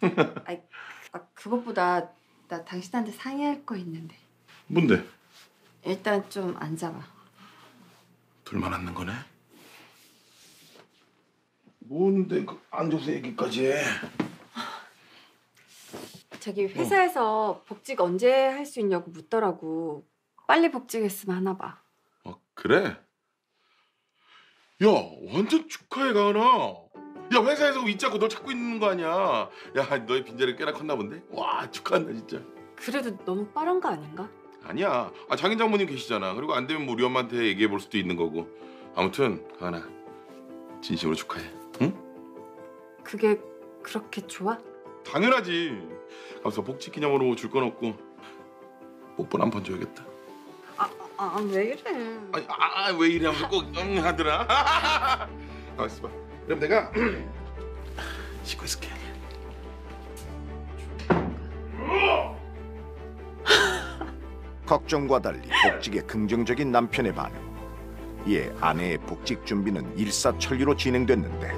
아, 아, 그것보다 나 당신한테 상의할 거 있는데. 뭔데? 일단 좀 앉아봐. 둘만 앉는 거네? 뭔데 그 앉아서 얘기까지 해? 저기 회사에서 복직 언제 할 수 있냐고 묻더라고. 빨리 복직했으면 하나 봐. 아 그래? 야 완전 축하해 가은아 야 회사에서 있자고 널 찾고 있는 거 아니야 야 너의 빈자리 꽤나 컸나 본데? 와 축하한다 진짜 그래도 너무 빠른 거 아닌가? 아니야 아 장인 장모님 계시잖아 그리고 안 되면 뭐 우리 엄마한테 얘기해 볼 수도 있는 거고 아무튼 가은아 진심으로 축하해 응? 그게 그렇게 좋아? 당연하지 가서 복직 기념으로 줄 건 없고 뽀뽀는 한번 줘야겠다 아, 왜 이래? 아니, 아, 아, 왜 이래 하면서 꼭 응 하더라. 가만 있어봐. 그럼 내가 씻고 있을게. 걱정과 달리 복직에 긍정적인 남편의 반응. 이에 아내의 복직 준비는 일사천리로 진행됐는데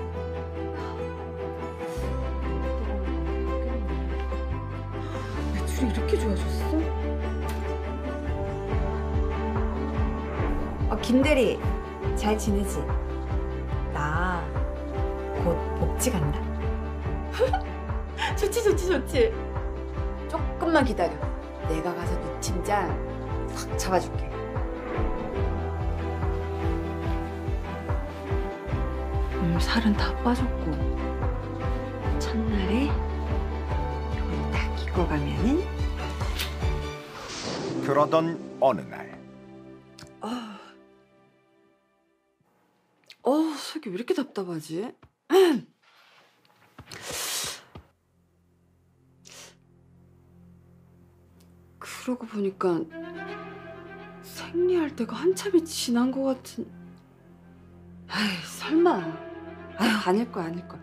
매출이 이렇게 좋아졌어? 어, 김대리 잘 지내지? 나곧 복지 간다. 좋지 좋지 좋지. 조금만 기다려. 내가 가서 노 팀장 확 잡아줄게. 오늘 살은 다 빠졌고 첫날에 이걸 딱 입고 가면은 그러던 어느 날 아, 어 속이 왜 이렇게 답답하지? 그러고 보니까 생리할 때가 한참이 지난 것 같은. 아이 설마. 아유 아닐 거야 아닐 거야.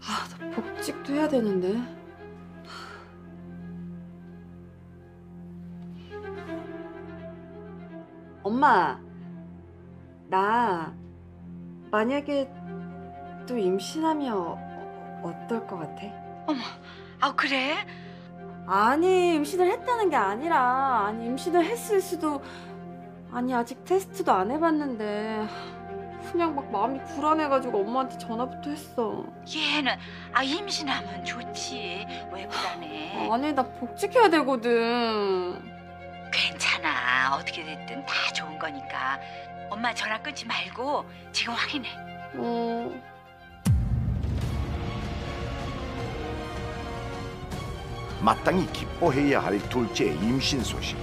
아나 복직도 해야 되는데. 엄마, 나 만약에 또 임신하면 어- 어떨 것 같아? 아 그래? 아니 임신을 했다는 게 아니라 아니 임신을 했을 수도 아니 아직 테스트도 안 해봤는데 그냥 막 마음이 불안해가지고 엄마한테 전화부터 했어. 얘는 아 임신하면 좋지 왜 불안해? 아니 나 복직해야 되거든. 괜찮아 어떻게 됐든 다 좋은 거니까 엄마 전화 끊지 말고 지금 확인해. 어. 마땅히 기뻐해야 할 둘째의 임신 소식.